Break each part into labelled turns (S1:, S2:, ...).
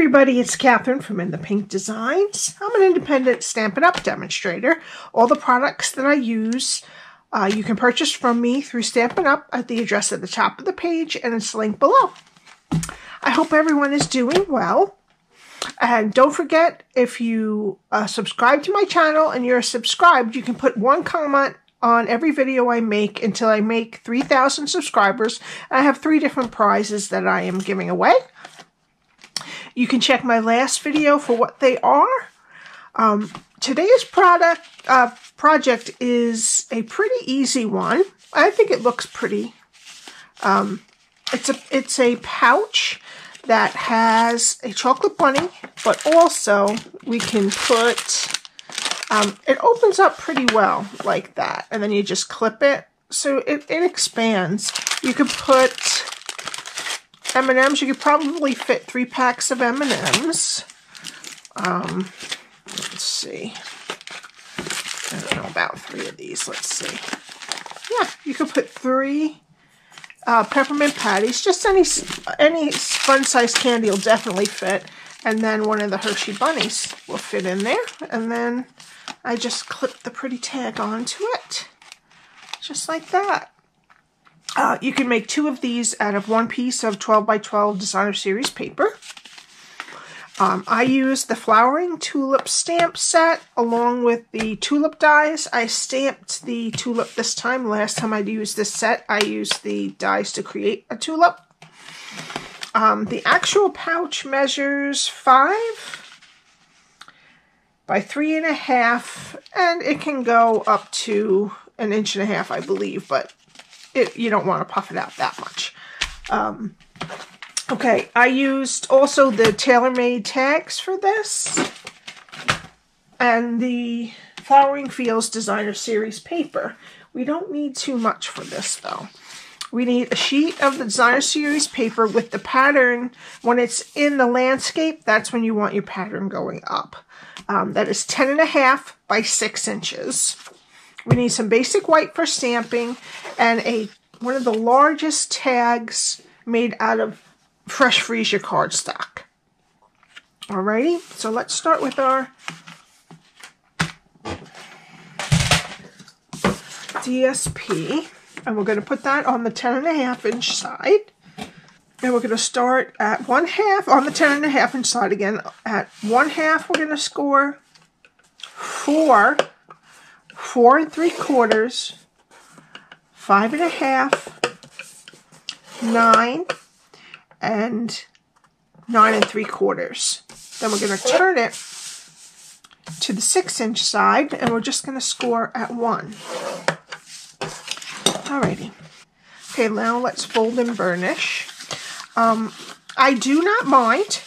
S1: everybody, it's Cathryn from In the Pink Designs. I'm an independent Stampin' Up! demonstrator. All the products that I use uh, you can purchase from me through Stampin' Up! at the address at the top of the page and it's linked below. I hope everyone is doing well. And don't forget, if you uh, subscribe to my channel and you're subscribed, you can put one comment on every video I make until I make 3,000 subscribers. I have three different prizes that I am giving away. You can check my last video for what they are. Um, today's product uh, project is a pretty easy one. I think it looks pretty. Um, it's a it's a pouch that has a chocolate bunny, but also we can put. Um, it opens up pretty well like that, and then you just clip it, so it, it expands. You could put M&Ms. You could probably fit three packs of M&Ms. Um, let's see. I don't know about three of these. Let's see. Yeah, you could put three uh, peppermint patties. Just any any fun-sized candy will definitely fit. And then one of the Hershey bunnies will fit in there. And then I just clip the pretty tag onto it. Just like that. Uh, you can make two of these out of one piece of 12 by 12 designer series paper. Um, I use the flowering tulip stamp set along with the tulip dies. I stamped the tulip this time. Last time I used this set, I used the dies to create a tulip. Um, the actual pouch measures five by three and a half, and it can go up to an inch and a half, I believe, but it, you don't want to puff it out that much. Um, okay, I used also the Tailor Made tags for this and the Flowering Fields Designer Series paper. We don't need too much for this though. We need a sheet of the Designer Series paper with the pattern. When it's in the landscape, that's when you want your pattern going up. Um, that is 10 and a half by 6 inches. We need some basic white for stamping and a one of the largest tags made out of fresh freesia cardstock. Alrighty, so let's start with our DSP. And we're going to put that on the 10 and a half inch side. And we're going to start at one half on the 10 and a half inch side again. At one half, we're going to score four four and three quarters, five and a half, nine, and nine and three quarters. Then we're going to turn it to the six inch side and we're just going to score at one. Alrighty. Okay, now let's fold and burnish. Um, I do not mind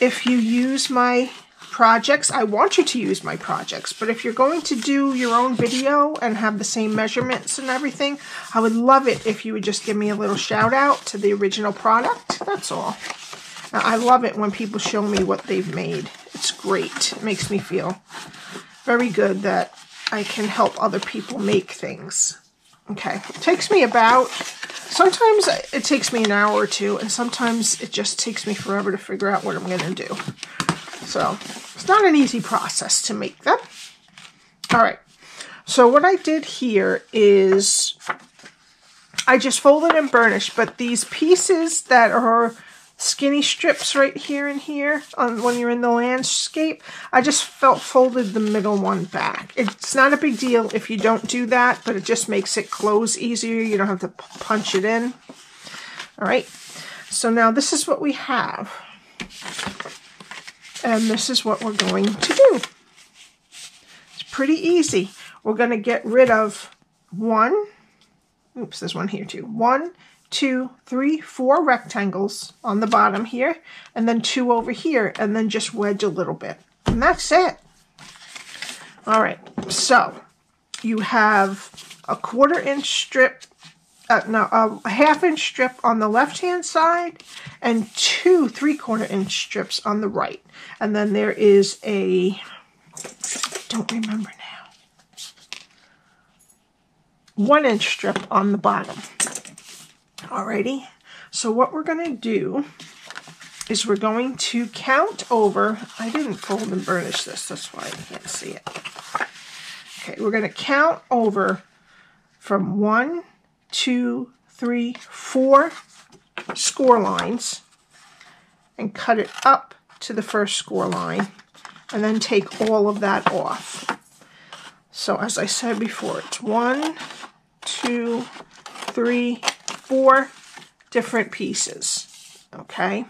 S1: if you use my projects. I want you to use my projects, but if you're going to do your own video and have the same measurements and everything, I would love it if you would just give me a little shout out to the original product. That's all. Now, I love it when people show me what they've made. It's great. It makes me feel very good that I can help other people make things. Okay, it takes me about, sometimes it takes me an hour or two, and sometimes it just takes me forever to figure out what I'm going to do. So it's not an easy process to make them. All right. So what I did here is I just folded and burnished, but these pieces that are skinny strips right here and here on when you're in the landscape, I just felt folded the middle one back. It's not a big deal if you don't do that, but it just makes it close easier. You don't have to punch it in. All right. So now this is what we have. And this is what we're going to do. It's pretty easy. We're going to get rid of one, oops, there's one here too. One, two, three, four rectangles on the bottom here, and then two over here, and then just wedge a little bit. And that's it. All right, so you have a quarter inch strip uh, no, a half inch strip on the left hand side and two three quarter inch strips on the right. And then there is a, don't remember now, one inch strip on the bottom. Alrighty, so what we're going to do is we're going to count over. I didn't fold and burnish this, that's why I can't see it. Okay, we're going to count over from one, two, three, four score lines and cut it up to the first score line and then take all of that off. So as I said before, it's one, two, three, four different pieces, okay?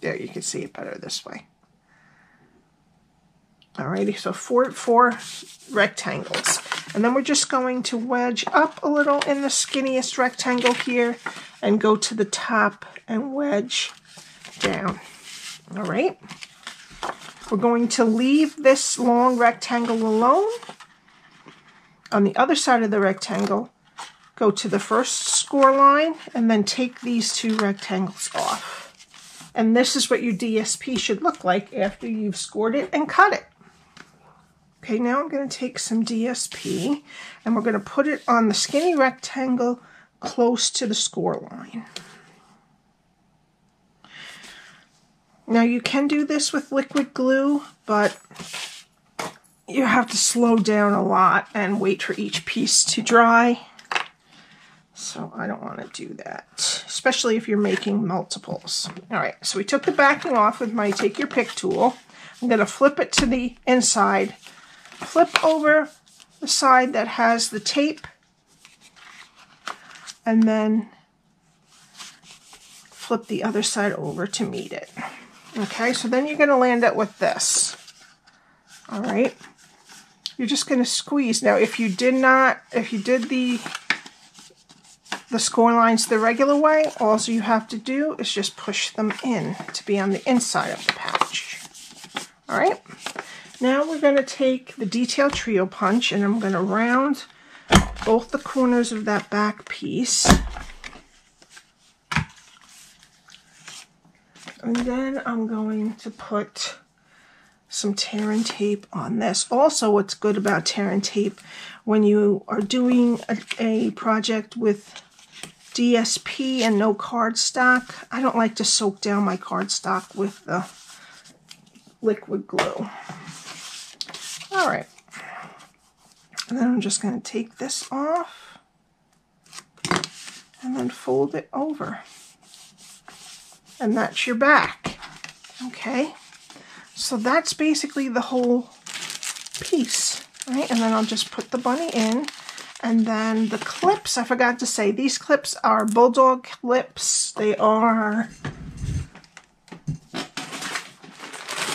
S1: There, you can see it better this way. Alrighty, so four, four rectangles. And then we're just going to wedge up a little in the skinniest rectangle here and go to the top and wedge down. All right. We're going to leave this long rectangle alone. On the other side of the rectangle, go to the first score line and then take these two rectangles off. And this is what your DSP should look like after you've scored it and cut it. Okay, now I'm going to take some DSP and we're going to put it on the skinny rectangle close to the score line. Now you can do this with liquid glue, but you have to slow down a lot and wait for each piece to dry. So I don't want to do that, especially if you're making multiples. All right, so we took the backing off with my take your pick tool. I'm going to flip it to the inside, flip over the side that has the tape, and then flip the other side over to meet it. Okay, so then you're going to land it with this. All right, you're just going to squeeze. Now, if you did not, if you did the the score lines the regular way, all you have to do is just push them in to be on the inside of the pouch. All right, now we're going to take the Detail Trio Punch and I'm going to round both the corners of that back piece. And then I'm going to put some tear and tape on this. Also, what's good about tear and tape when you are doing a, a project with DSP and no cardstock. I don't like to soak down my cardstock with the liquid glue. All right. And then I'm just going to take this off and then fold it over. And that's your back. Okay. So that's basically the whole piece, right? And then I'll just put the bunny in and then the clips, I forgot to say, these clips are Bulldog clips. They are,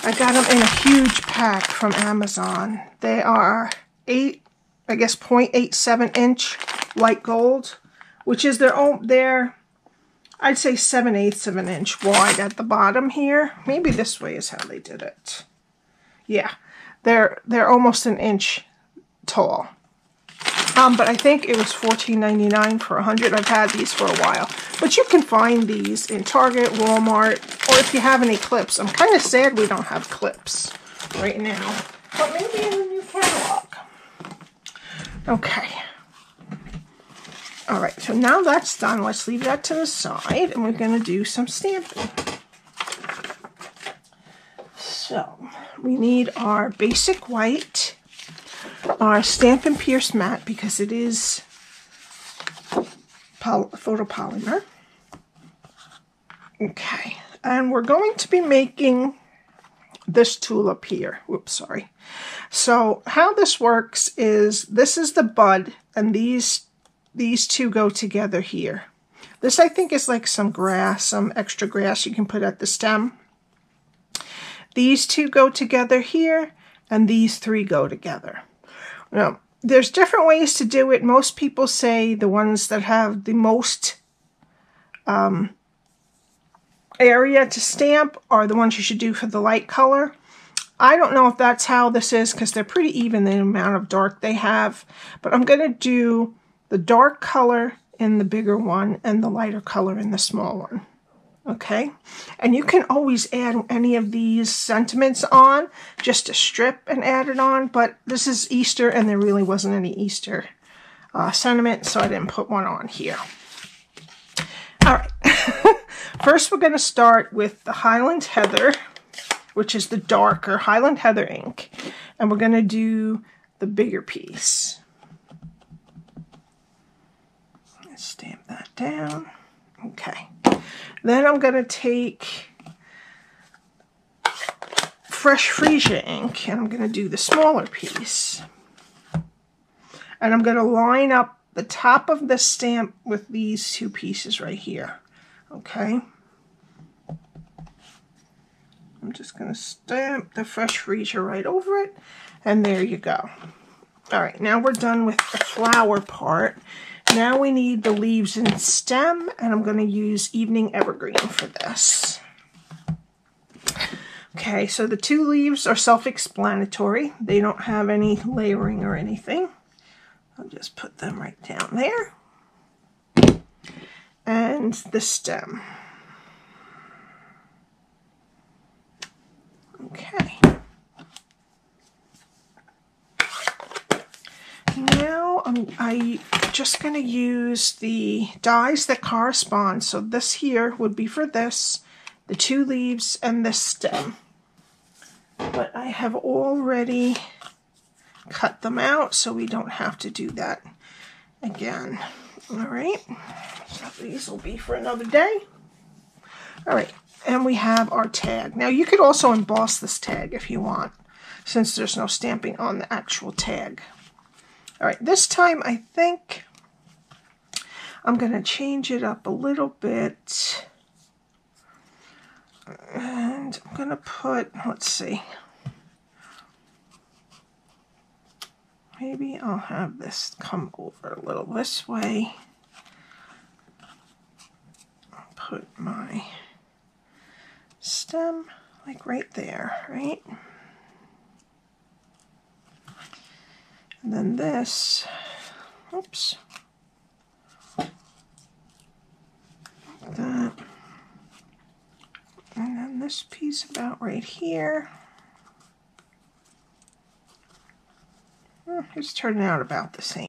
S1: I got them in a huge pack from Amazon. They are 8, I guess 0.87 inch white gold, which is their own, their, I'd say 7 eighths of an inch wide at the bottom here. Maybe this way is how they did it. Yeah, they're, they're almost an inch tall. Um, but I think it was $14.99 for 100 I've had these for a while. But you can find these in Target, Walmart, or if you have any clips. I'm kind of sad we don't have clips right now. But maybe in the new catalog. Okay. Alright, so now that's done. Let's leave that to the side. And we're going to do some stamping. So, we need our basic white our Stampin' Pierce mat because it is photopolymer. Okay, and we're going to be making this tulip here. Whoops, sorry. So how this works is this is the bud and these these two go together here. This I think is like some grass, some extra grass you can put at the stem. These two go together here and these three go together. Now, there's different ways to do it. Most people say the ones that have the most um, area to stamp are the ones you should do for the light color. I don't know if that's how this is because they're pretty even the amount of dark they have. But I'm going to do the dark color in the bigger one and the lighter color in the small one okay? And you can always add any of these sentiments on, just a strip and add it on, but this is Easter and there really wasn't any Easter uh, sentiment, so I didn't put one on here. All right, First, we're going to start with the Highland Heather, which is the darker Highland Heather ink. And we're going to do the bigger piece. Stamp that down. Okay. Then I'm going to take fresh freesia ink and I'm going to do the smaller piece. And I'm going to line up the top of the stamp with these two pieces right here. Okay. I'm just going to stamp the fresh freesia right over it. And there you go. All right, now we're done with the flower part. Now we need the leaves and stem, and I'm going to use Evening Evergreen for this. Okay, so the two leaves are self-explanatory. They don't have any layering or anything. I'll just put them right down there. And the stem. Okay. Now I'm I just going to use the dies that correspond. So this here would be for this, the two leaves, and this stem. But I have already cut them out so we don't have to do that again. All right, so these will be for another day. All right, and we have our tag. Now you could also emboss this tag if you want, since there's no stamping on the actual tag. All right, this time I think I'm going to change it up a little bit. And I'm going to put, let's see, maybe I'll have this come over a little this way. I'll put my stem like right there, right? And then this, oops, that. And then this piece about right here. Hmm, it's turning out about the same.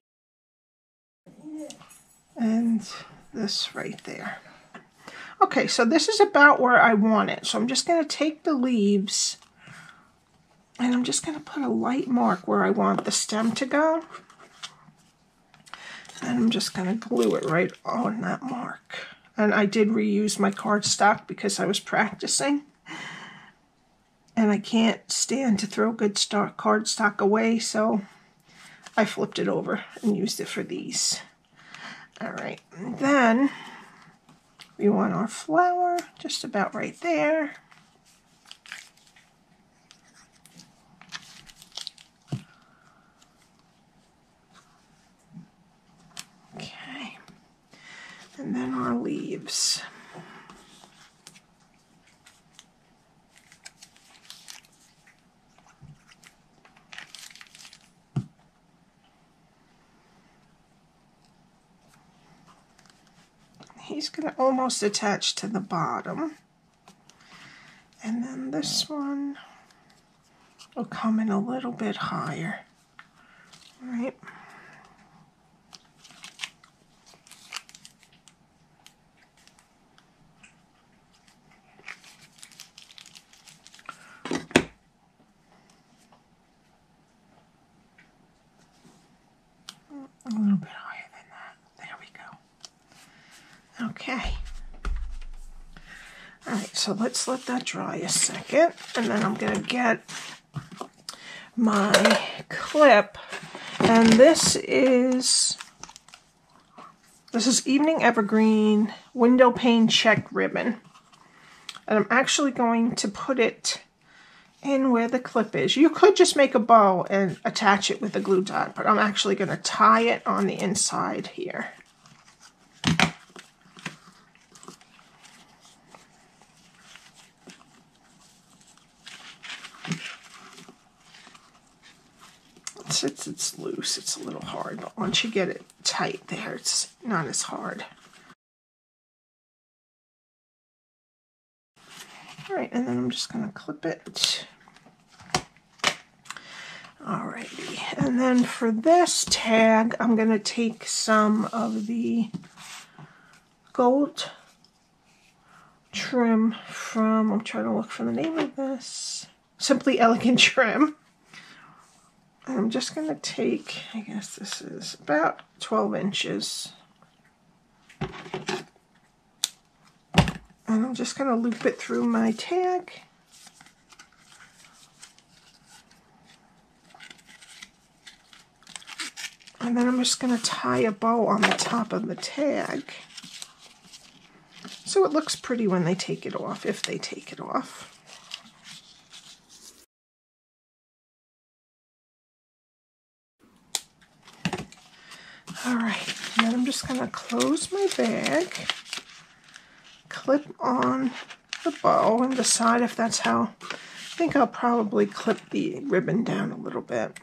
S1: And this right there. Okay, so this is about where I want it. So I'm just going to take the leaves and I'm just going to put a light mark where I want the stem to go. And I'm just going to glue it right on that mark. And I did reuse my cardstock because I was practicing. And I can't stand to throw good stock cardstock away, so I flipped it over and used it for these. All right, and then we want our flower just about right there. And then our leaves. He's going to almost attach to the bottom. And then this one will come in a little bit higher. All right. a little bit higher than that. There we go. Okay. Alright, so let's let that dry a second. And then I'm going to get my clip. And this is, this is Evening Evergreen Windowpane Check Ribbon. And I'm actually going to put it in where the clip is. You could just make a bow and attach it with a glue dot, but I'm actually going to tie it on the inside here. It's, it's, it's loose, it's a little hard, but once you get it tight there, it's not as hard. All right, and then I'm just going to clip it Alrighty, and then for this tag, I'm going to take some of the gold trim from, I'm trying to look for the name of this, Simply Elegant Trim. I'm just going to take, I guess this is about 12 inches. And I'm just going to loop it through my tag. And then I'm just going to tie a bow on the top of the tag. So it looks pretty when they take it off, if they take it off. All right, then I'm just going to close my bag, clip on the bow, and decide if that's how. I think I'll probably clip the ribbon down a little bit.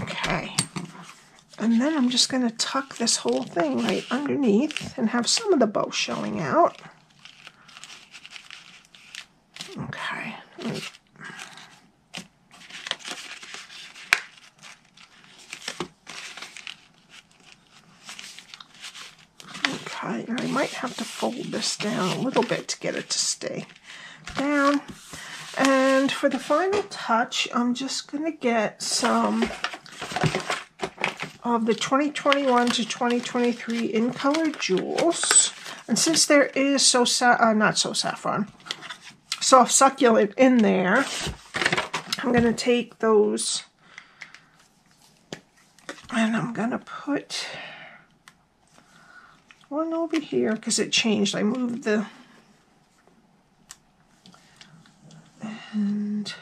S1: Okay. And then I'm just going to tuck this whole thing right underneath and have some of the bow showing out. Okay, and I might have to fold this down a little bit to get it to stay down. And for the final touch, I'm just going to get some of the 2021 to 2023 in color jewels. And since there is so uh, not so saffron, soft succulent in there, I'm going to take those and I'm going to put one over here because it changed. I moved the and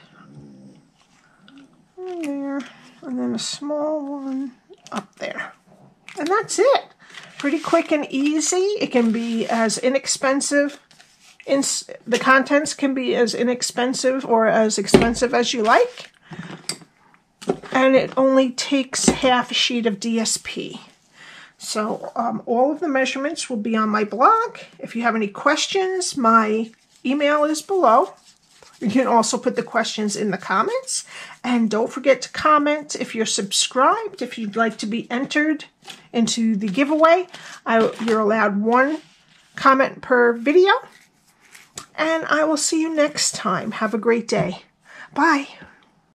S1: there and then a small one up there. And that's it. Pretty quick and easy. It can be as inexpensive. In, the contents can be as inexpensive or as expensive as you like. And it only takes half a sheet of DSP. So um, all of the measurements will be on my blog. If you have any questions, my email is below. You can also put the questions in the comments. And don't forget to comment if you're subscribed, if you'd like to be entered into the giveaway. I, you're allowed one comment per video. And I will see you next time. Have a great day. Bye.